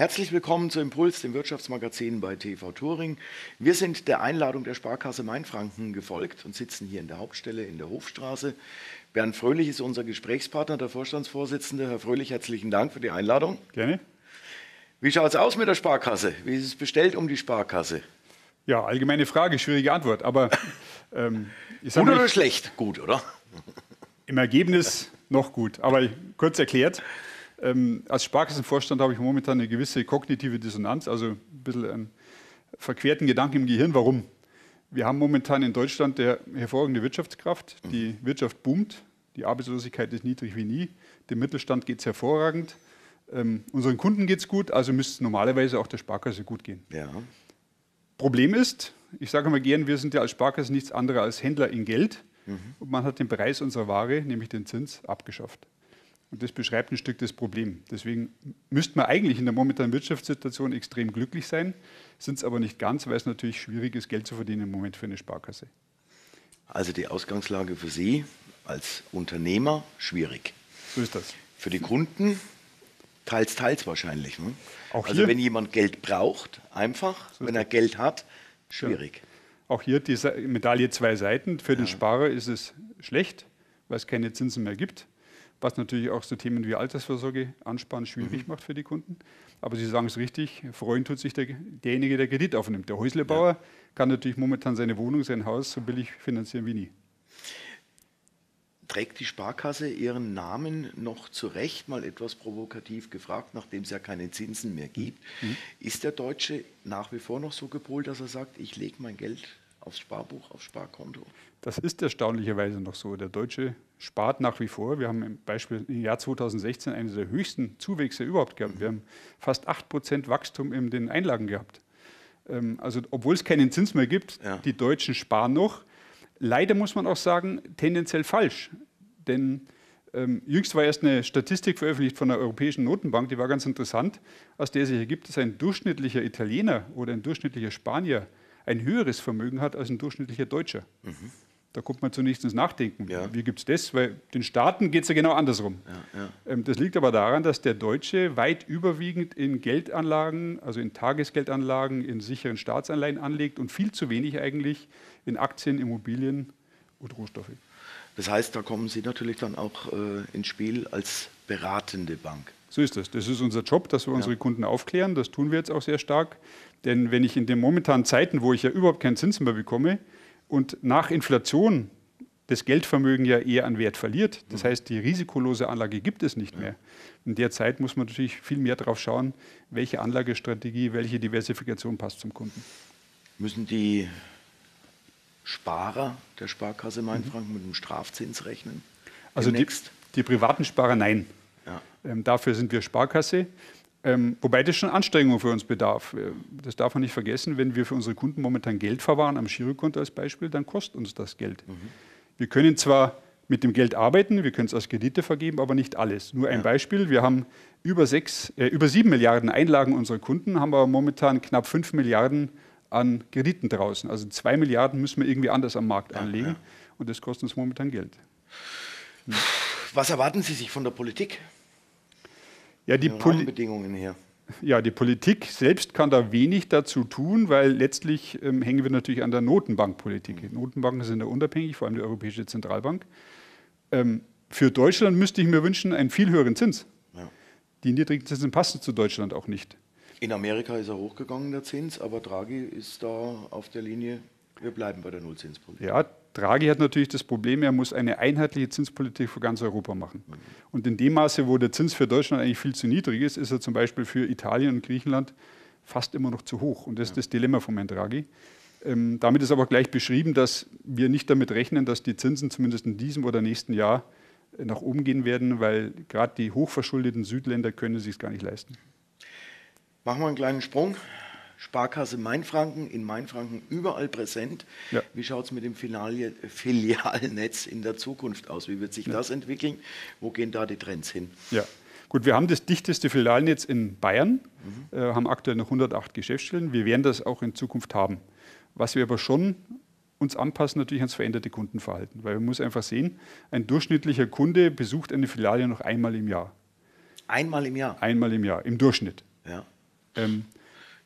Herzlich willkommen zu Impuls, dem Wirtschaftsmagazin bei TV Touring. Wir sind der Einladung der Sparkasse Mainfranken gefolgt und sitzen hier in der Hauptstelle in der Hofstraße. Bernd Fröhlich ist unser Gesprächspartner, der Vorstandsvorsitzende. Herr Fröhlich, herzlichen Dank für die Einladung. Gerne. Wie schaut es aus mit der Sparkasse? Wie ist es bestellt um die Sparkasse? Ja, allgemeine Frage, schwierige Antwort. Aber ähm, gut oder schlecht? Gut, oder? Im Ergebnis noch gut. Aber kurz erklärt, ähm, als Sparkassenvorstand habe ich momentan eine gewisse kognitive Dissonanz, also ein bisschen einen verquerten Gedanken im Gehirn. Warum? Wir haben momentan in Deutschland eine hervorragende Wirtschaftskraft. Die Wirtschaft boomt, die Arbeitslosigkeit ist niedrig wie nie, dem Mittelstand geht es hervorragend. Ähm, unseren Kunden geht es gut, also müsste es normalerweise auch der Sparkasse gut gehen. Ja. Problem ist, ich sage mal gern, wir sind ja als Sparkasse nichts anderes als Händler in Geld mhm. und man hat den Preis unserer Ware, nämlich den Zins, abgeschafft. Und das beschreibt ein Stück das Problem. Deswegen müsste man eigentlich in der momentanen Wirtschaftssituation extrem glücklich sein, sind es aber nicht ganz, weil es natürlich schwierig ist, Geld zu verdienen im Moment für eine Sparkasse. Also die Ausgangslage für Sie als Unternehmer schwierig. So ist das. Für die Kunden teils, teils wahrscheinlich. Ne? also wenn jemand Geld braucht, einfach, so wenn er Geld hat, schwierig. Ja. Auch hier die Medaille zwei Seiten. Für ja. den Sparer ist es schlecht, weil es keine Zinsen mehr gibt was natürlich auch so Themen wie Altersvorsorge ansparen schwierig mhm. macht für die Kunden. Aber Sie sagen es richtig, freuen tut sich der, derjenige, der Kredit aufnimmt. Der Häuslebauer ja. kann natürlich momentan seine Wohnung, sein Haus so billig finanzieren wie nie. Trägt die Sparkasse ihren Namen noch zurecht, mal etwas provokativ gefragt, nachdem es ja keine Zinsen mehr gibt? Mhm. Ist der Deutsche nach wie vor noch so gepolt, dass er sagt, ich lege mein Geld aufs Sparbuch, aufs Sparkonto? Das ist erstaunlicherweise noch so. Der Deutsche spart nach wie vor. Wir haben im Beispiel im Jahr 2016 einen der höchsten Zuwächse überhaupt gehabt. Wir haben fast 8% Wachstum in den Einlagen gehabt. Ähm, also obwohl es keinen Zins mehr gibt, ja. die Deutschen sparen noch. Leider muss man auch sagen, tendenziell falsch. Denn ähm, jüngst war erst eine Statistik veröffentlicht von der Europäischen Notenbank, die war ganz interessant, aus der sich ergibt, dass ein durchschnittlicher Italiener oder ein durchschnittlicher Spanier ein höheres Vermögen hat als ein durchschnittlicher Deutscher. Mhm. Da kommt man zunächst ins Nachdenken. Ja. Wie gibt es das? Weil den Staaten geht es ja genau andersrum. Ja, ja. Ähm, das liegt aber daran, dass der Deutsche weit überwiegend in Geldanlagen, also in Tagesgeldanlagen, in sicheren Staatsanleihen anlegt und viel zu wenig eigentlich in Aktien, Immobilien und Rohstoffe. Das heißt, da kommen Sie natürlich dann auch äh, ins Spiel als beratende Bank. So ist das. Das ist unser Job, dass wir unsere Kunden aufklären. Das tun wir jetzt auch sehr stark. Denn wenn ich in den momentanen Zeiten, wo ich ja überhaupt keinen Zinsen mehr bekomme, und nach Inflation das Geldvermögen ja eher an Wert verliert. Das mhm. heißt, die risikolose Anlage gibt es nicht mehr. In der Zeit muss man natürlich viel mehr darauf schauen, welche Anlagestrategie, welche Diversifikation passt zum Kunden. Müssen die Sparer der Sparkasse Mainfranken mhm. mit einem Strafzins rechnen? Also die, die, privaten Sparer nein. Ähm, dafür sind wir Sparkasse. Ähm, wobei das schon Anstrengungen für uns bedarf. Äh, das darf man nicht vergessen, wenn wir für unsere Kunden momentan Geld verwahren, am Girokonto als Beispiel, dann kostet uns das Geld. Mhm. Wir können zwar mit dem Geld arbeiten, wir können es als Kredite vergeben, aber nicht alles. Nur ein ja. Beispiel, wir haben über, sechs, äh, über sieben Milliarden Einlagen unserer Kunden, haben aber momentan knapp fünf Milliarden an Krediten draußen. Also zwei Milliarden müssen wir irgendwie anders am Markt ja, anlegen ja. und das kostet uns momentan Geld. Was erwarten Sie sich von der Politik? Ja, die, Poli her. ja, die Politik selbst kann da wenig dazu tun, weil letztlich ähm, hängen wir natürlich an der Notenbankpolitik. Mhm. Notenbanken sind ja unabhängig, vor allem die Europäische Zentralbank. Ähm, für Deutschland müsste ich mir wünschen einen viel höheren Zins. Ja. Die niedrigen Zinsen passen zu Deutschland auch nicht. In Amerika ist er hochgegangen, der Zins, aber Draghi ist da auf der Linie, wir bleiben bei der Nullzinspolitik. Ja, Draghi hat natürlich das Problem, er muss eine einheitliche Zinspolitik für ganz Europa machen. Und in dem Maße, wo der Zins für Deutschland eigentlich viel zu niedrig ist, ist er zum Beispiel für Italien und Griechenland fast immer noch zu hoch. Und das ist das Dilemma von Herrn Draghi. Ähm, damit ist aber gleich beschrieben, dass wir nicht damit rechnen, dass die Zinsen zumindest in diesem oder nächsten Jahr nach oben gehen werden, weil gerade die hochverschuldeten Südländer können es sich gar nicht leisten. Machen wir einen kleinen Sprung. Sparkasse Mainfranken, in Mainfranken überall präsent. Ja. Wie schaut es mit dem Filial Filialnetz in der Zukunft aus? Wie wird sich ja. das entwickeln? Wo gehen da die Trends hin? Ja. Gut, wir haben das dichteste Filialnetz in Bayern, mhm. äh, haben aktuell noch 108 Geschäftsstellen. Wir werden das auch in Zukunft haben. Was wir aber schon uns anpassen natürlich ans veränderte Kundenverhalten, weil man muss einfach sehen, ein durchschnittlicher Kunde besucht eine Filiale noch einmal im Jahr. Einmal im Jahr? Einmal im Jahr, im Durchschnitt. Ja. Ähm,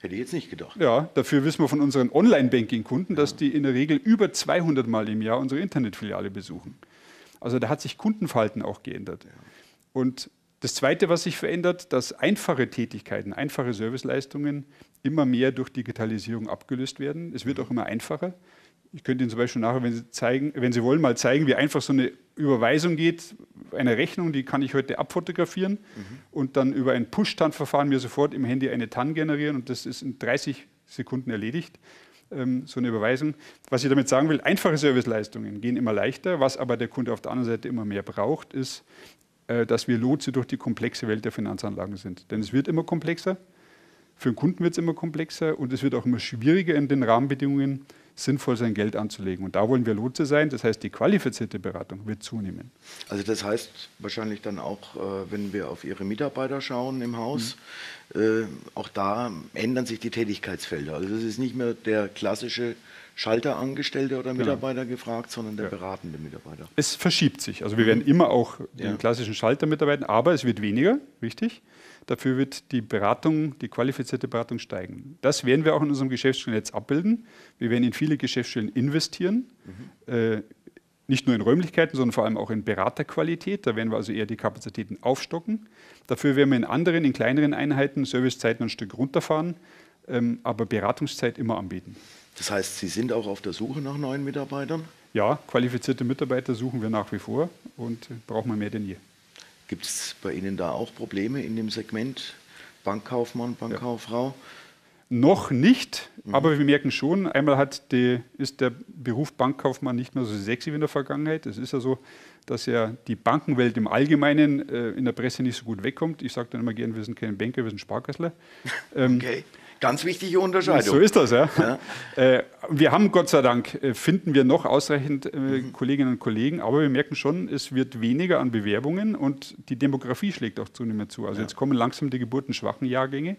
Hätte ich jetzt nicht gedacht. Ja, dafür wissen wir von unseren Online-Banking-Kunden, dass die in der Regel über 200 Mal im Jahr unsere Internetfiliale besuchen. Also da hat sich Kundenverhalten auch geändert. Ja. Und das Zweite, was sich verändert, dass einfache Tätigkeiten, einfache Serviceleistungen immer mehr durch Digitalisierung abgelöst werden. Es wird auch immer einfacher. Ich könnte Ihnen zum Beispiel nachher, wenn Sie, zeigen, wenn Sie wollen, mal zeigen, wie einfach so eine Überweisung geht. Eine Rechnung, die kann ich heute abfotografieren mhm. und dann über ein Push-TAN-Verfahren mir sofort im Handy eine TAN generieren und das ist in 30 Sekunden erledigt, ähm, so eine Überweisung. Was ich damit sagen will, einfache Serviceleistungen gehen immer leichter. Was aber der Kunde auf der anderen Seite immer mehr braucht, ist, äh, dass wir Lotse durch die komplexe Welt der Finanzanlagen sind. Denn es wird immer komplexer. Für den Kunden wird es immer komplexer und es wird auch immer schwieriger in den Rahmenbedingungen sinnvoll sein Geld anzulegen. Und da wollen wir Lotse sein. Das heißt, die qualifizierte Beratung wird zunehmen. Also das heißt wahrscheinlich dann auch, äh, wenn wir auf Ihre Mitarbeiter schauen im Haus, mhm. auch da ändern sich die Tätigkeitsfelder. Also es ist nicht mehr der klassische Schalterangestellte oder genau. Mitarbeiter genau. gefragt, sondern der ja. beratende Mitarbeiter. Es verschiebt sich. Also wir werden immer auch den ja. klassischen Schalter mitarbeiten, aber es wird weniger, richtig. Dafür wird die Beratung, die qualifizierte Beratung steigen. Das werden wir auch in unserem Geschäftsstellen jetzt abbilden. Wir werden in viele Geschäftsstellen investieren. Mhm. Äh, nicht nur in Räumlichkeiten, sondern vor allem auch in Beraterqualität. Da werden wir also eher die Kapazitäten aufstocken. Dafür werden wir in anderen, in kleineren Einheiten Servicezeiten ein Stück runterfahren, ähm, aber Beratungszeit immer anbieten. Das heißt, Sie sind auch auf der Suche nach neuen Mitarbeitern? Ja, qualifizierte Mitarbeiter suchen wir nach wie vor und brauchen wir mehr denn je. Gibt es bei Ihnen da auch Probleme in dem Segment Bankkaufmann, Bankkauffrau? Ja. Noch nicht, mhm. aber wir merken schon, einmal die, ist der Beruf Bankkaufmann nicht mehr so sexy wie in der Vergangenheit. Es ist ja so, dass ja die Bankenwelt im Allgemeinen äh, in der Presse nicht so gut wegkommt. Ich sage dann immer gerne, wir sind keine Banker, wir sind Sparkassler. Ähm, okay. Ganz wichtige Unterscheidung. So ist das, ja. ja. Äh, wir haben Gott sei Dank, äh, finden wir noch ausreichend äh, mhm. Kolleginnen und Kollegen, aber wir merken schon, es wird weniger an Bewerbungen und die Demografie schlägt auch zunehmend zu. Also ja. jetzt kommen langsam die geburtenschwachen Jahrgänge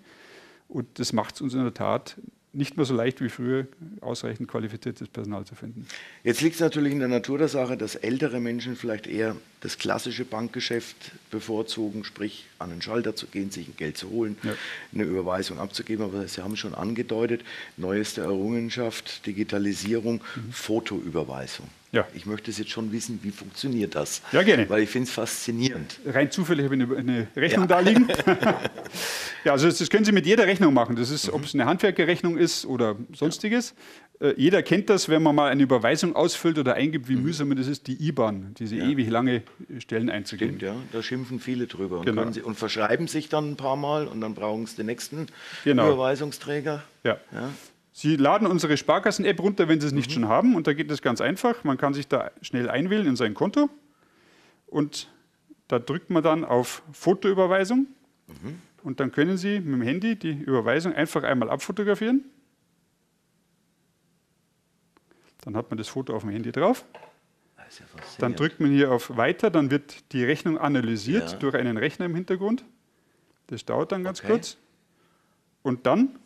und das macht es uns in der Tat nicht mehr so leicht wie früher, ausreichend qualifiziertes Personal zu finden. Jetzt liegt es natürlich in der Natur der Sache, dass ältere Menschen vielleicht eher das klassische Bankgeschäft bevorzugen, sprich an den Schalter zu gehen, sich ein Geld zu holen, ja. eine Überweisung abzugeben. Aber Sie haben schon angedeutet, neueste Errungenschaft, Digitalisierung, mhm. Fotoüberweisung. Ja. Ich möchte es jetzt schon wissen, wie funktioniert das? Ja, gerne. Weil ich finde es faszinierend. Rein zufällig habe ich eine, eine Rechnung ja. da liegen. ja, also das, das, können Sie mit jeder Rechnung machen. Das ist, mhm. ob es eine Handwerkerrechnung ist oder sonstiges. Äh, jeder kennt das, wenn man mal eine Überweisung ausfüllt oder eingibt, wie mhm. mühsam das ist, die IBAN, diese ja. ewig lange Stellen einzugeben. Stimmt, ja, da schimpfen viele drüber. Und, genau. Sie, und, verschreiben sich dann ein paar Mal und dann brauchen Sie den nächsten genau. Überweisungsträger. Ja. ja. Sie laden unsere Sparkassen-App runter, wenn Sie es nicht mhm. schon haben. Und da geht es ganz einfach. Man kann sich da schnell einwählen in sein Konto. Und da drückt man dann auf Fotoüberweisung. Mhm. Und dann können Sie mit dem Handy die Überweisung einfach einmal abfotografieren. Dann hat man das Foto auf dem Handy drauf. Ja dann drückt man hier auf Weiter, dann wird die Rechnung analysiert ja. durch einen Rechner im Hintergrund. Das dauert dann ganz okay. kurz. Und dann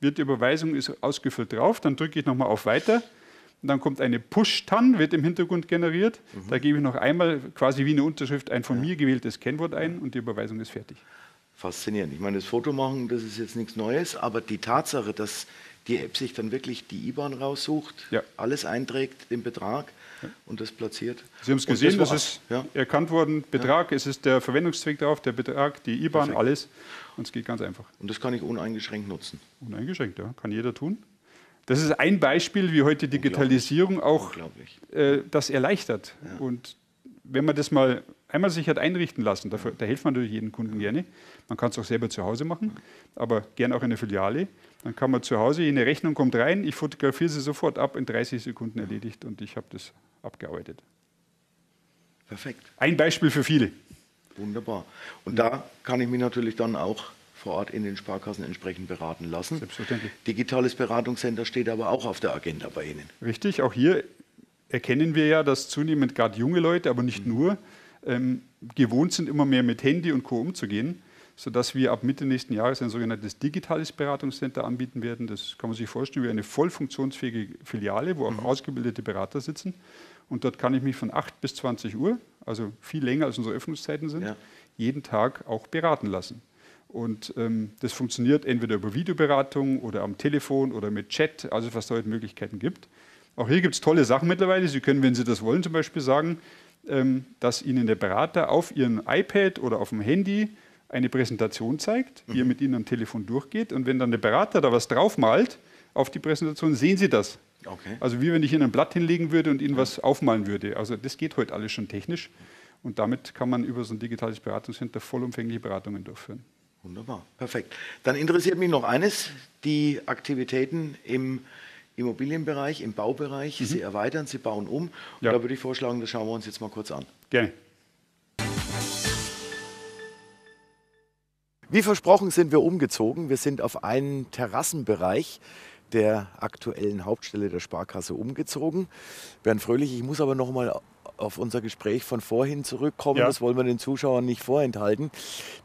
wird die Überweisung ist ausgefüllt drauf, dann drücke ich nochmal auf Weiter. Und dann kommt eine Push-TAN, wird im Hintergrund generiert. Mhm. Da gebe ich noch einmal quasi wie eine Unterschrift ein von ja. mir gewähltes Kennwort ein und die Überweisung ist fertig. Faszinierend. Ich meine, das Foto machen, das ist jetzt nichts Neues, aber die Tatsache, dass die App sich dann wirklich die IBAN raussucht, ja. alles einträgt, den Betrag ja. und das platziert. Sie haben es gesehen, das, das ist ja. erkannt worden, Betrag, es ist der Verwendungszweck drauf, der Betrag, die IBAN, Perfekt. alles. Und es geht ganz einfach. Und das kann ich uneingeschränkt nutzen? Uneingeschränkt, ja. Kann jeder tun. Das ist ein Beispiel, wie heute Digitalisierung auch äh, das erleichtert. Und wenn man das mal einmal sich hat einrichten lassen, dafür, da hilft man natürlich jedem Kunden gerne. Man kann es auch selber zu Hause machen, aber gern auch in der Filiale. Dann kann man zu Hause, eine Rechnung kommt rein, ich fotografiere sie sofort ab, in 30 Sekunden erledigt und ich habe das abgearbeitet. Perfekt. Ein Beispiel für viele. Wunderbar. Und da kann ich mich natürlich dann auch vor Ort in den Sparkassen entsprechend beraten lassen. Selbstverständlich. Digitales Beratungscenter steht aber auch auf der Agenda bei Ihnen. Richtig, auch hier erkennen wir ja, dass zunehmend gerade junge Leute, aber nicht mhm. nur, ähm, gewohnt sind, immer mehr mit Handy und Co. umzugehen, sodass wir ab Mitte nächsten Jahres ein sogenanntes digitales Beratungscenter anbieten werden. Das kann man sich vorstellen wie eine voll funktionsfähige Filiale, wo auch mhm. ausgebildete Berater sitzen. Und dort kann ich mich von 8 bis 20 Uhr, also viel länger als unsere Öffnungszeiten sind, ja. jeden Tag auch beraten lassen. Und ähm, das funktioniert entweder über Videoberatung oder am Telefon oder mit Chat, also was da heute Möglichkeiten gibt. Auch hier gibt es tolle Sachen mittlerweile. Sie können, wenn Sie das wollen, zum Beispiel sagen, ähm, dass Ihnen der Berater auf Ihrem iPad oder auf dem Handy eine Präsentation zeigt, mhm. ihr mit Ihnen am Telefon durchgeht. Und wenn dann der Berater da was draufmalt auf die Präsentation, sehen Sie das. Okay. Also wie wenn ich Ihnen ein Blatt hinlegen würde und Ihnen was aufmalen würde. Also das geht heute alles schon technisch. Und damit kann man über so ein digitales Beratungscenter vollumfängliche Beratungen durchführen. Wunderbar, perfekt. Dann interessiert mich noch eines, die Aktivitäten im Immobilienbereich, im Baubereich. Mhm. Sie erweitern, Sie bauen um. Ja. da würde ich vorschlagen, das schauen wir uns jetzt mal kurz an. Gerne. Wie versprochen sind wir umgezogen. Wir sind auf einen Terrassenbereich der aktuellen Hauptstelle der Sparkasse umgezogen. Bernd Fröhlich, ich muss aber noch mal auf unser Gespräch von vorhin zurückkommen. Ja. Das wollen wir den Zuschauern nicht vorenthalten.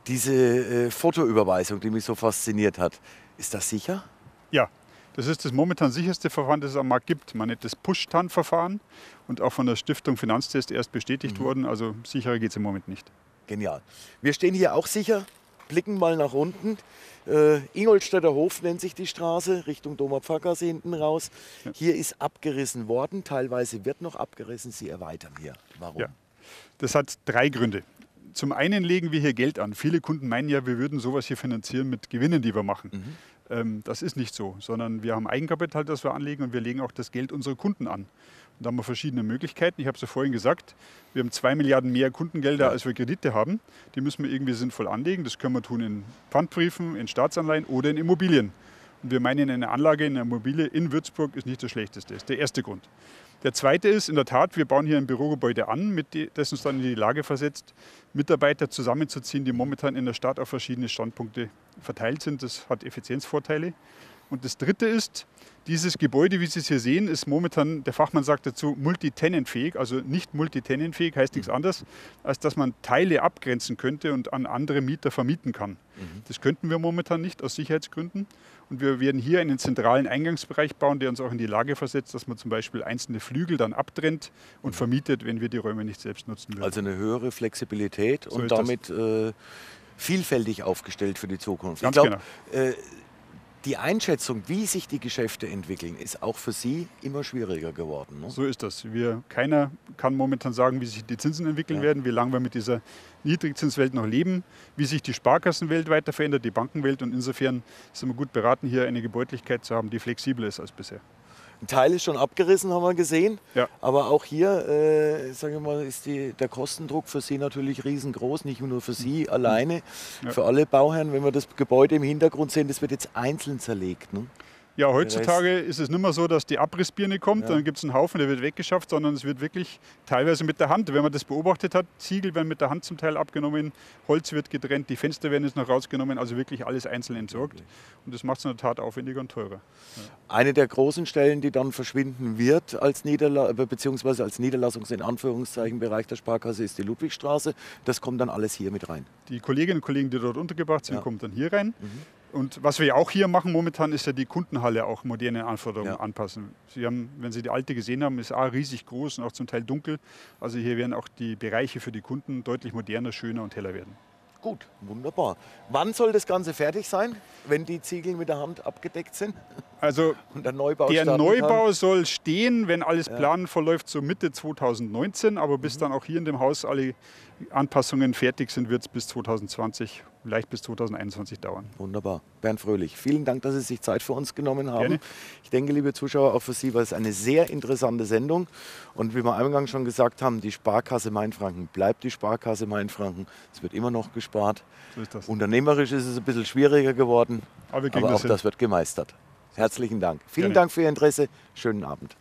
Diese äh, Fotoüberweisung, die mich so fasziniert hat, ist das sicher? Ja, das ist das momentan sicherste Verfahren, das es am Markt gibt. Man nennt das Push-Tan-Verfahren und auch von der Stiftung Finanztest erst bestätigt mhm. worden. Also sicherer geht es im Moment nicht. Genial. Wir stehen hier auch sicher, blicken mal nach unten. Äh, Ingolstädter Hof nennt sich die Straße, Richtung Domer Pfarrgasse hinten raus. Ja. Hier ist abgerissen worden, teilweise wird noch abgerissen. Sie erweitern hier. Warum? Ja. Das hat drei Gründe. Zum einen legen wir hier Geld an. Viele Kunden meinen ja, wir würden sowas hier finanzieren mit Gewinnen, die wir machen. Mhm. Ähm, das ist nicht so, sondern wir haben Eigenkapital, das wir anlegen und wir legen auch das Geld unserer Kunden an. Und da haben wir verschiedene Möglichkeiten. Ich habe es ja vorhin gesagt, wir haben zwei Milliarden mehr Kundengelder, als wir Kredite haben. Die müssen wir irgendwie sinnvoll anlegen. Das können wir tun in Pfandbriefen, in Staatsanleihen oder in Immobilien. Und wir meinen, eine Anlage in einer Immobilie in Würzburg ist nicht das Schlechteste. Das ist der erste Grund. Der zweite ist in der Tat, wir bauen hier ein Bürogebäude an, mit das uns dann in die Lage versetzt, Mitarbeiter zusammenzuziehen, die momentan in der Stadt auf verschiedene Standpunkte verteilt sind. Das hat Effizienzvorteile. Und das dritte ist, dieses Gebäude, wie Sie es hier sehen, ist momentan, der Fachmann sagt dazu, multitenantfähig. Also nicht multitenantfähig heißt nichts anderes, als dass man Teile abgrenzen könnte und an andere Mieter vermieten kann. Mhm. Das könnten wir momentan nicht aus Sicherheitsgründen. Und wir werden hier einen zentralen Eingangsbereich bauen, der uns auch in die Lage versetzt, dass man zum Beispiel einzelne Flügel dann abtrennt und mhm. vermietet, wenn wir die Räume nicht selbst nutzen würden. Also eine höhere Flexibilität so und damit äh, vielfältig aufgestellt für die Zukunft. Ganz ich glaube, genau. äh, die Einschätzung, wie sich die Geschäfte entwickeln, ist auch für Sie immer schwieriger geworden. Ne? So ist das. Wir, keiner kann momentan sagen, wie sich die Zinsen entwickeln ja. werden, wie lange wir mit dieser Niedrigzinswelt noch leben, wie sich die Sparkassenwelt weiter verändert, die Bankenwelt. Und insofern sind wir gut beraten, hier eine Gebäudlichkeit zu haben, die flexibler ist als bisher. Ein Teil ist schon abgerissen, haben wir gesehen. Ja. Aber auch hier, äh, sage ich mal, ist die, der Kostendruck für Sie natürlich riesengroß. Nicht nur für Sie mhm. alleine, ja. für alle Bauherren. Wenn wir das Gebäude im Hintergrund sehen, das wird jetzt einzeln zerlegt. Ne? Ja, heutzutage ist es nicht mehr so, dass die Abrissbirne kommt, ja. dann gibt es einen Haufen, der wird weggeschafft, sondern es wird wirklich teilweise mit der Hand, wenn man das beobachtet hat, Ziegel werden mit der Hand zum Teil abgenommen, Holz wird getrennt, die Fenster werden jetzt noch rausgenommen, also wirklich alles einzeln entsorgt. Und das macht es in der Tat aufwendiger und teurer. Ja. Eine der großen Stellen, die dann verschwinden wird als Niederla beziehungsweise als Niederlassungs- in Anführungszeichen Bereich der Sparkasse ist die Ludwigstraße. Das kommt dann alles hier mit rein. Die Kolleginnen und Kollegen, die dort untergebracht sind, ja. kommen dann hier rein. Mhm. Und was wir auch hier machen momentan, ist ja die Kundenhalle auch modernen Anforderungen ja. anpassen. Sie haben, wenn Sie die alte gesehen haben, ist auch riesig groß und auch zum Teil dunkel. Also hier werden auch die Bereiche für die Kunden deutlich moderner, schöner und heller werden. Gut, wunderbar. Wann soll das Ganze fertig sein, wenn die Ziegel mit der Hand abgedeckt sind? Also der Neubau, der Neubau soll stehen, wenn alles ja. planen verläuft, so Mitte 2019. Aber bis mhm. dann auch hier in dem Haus alle Anpassungen fertig sind, wird es bis 2020, vielleicht bis 2021 dauern. Wunderbar. Bernd Fröhlich, vielen Dank, dass Sie sich Zeit für uns genommen haben. Gerne. Ich denke, liebe Zuschauer, auch für Sie war es eine sehr interessante Sendung. Und wie wir eingangs schon gesagt haben, die Sparkasse Mainfranken bleibt die Sparkasse Mainfranken. Es wird immer noch gespart. So ist das. Unternehmerisch ist es ein bisschen schwieriger geworden, aber, aber auch das, das wird gemeistert. Herzlichen Dank. Vielen Gerne. Dank für Ihr Interesse. Schönen Abend.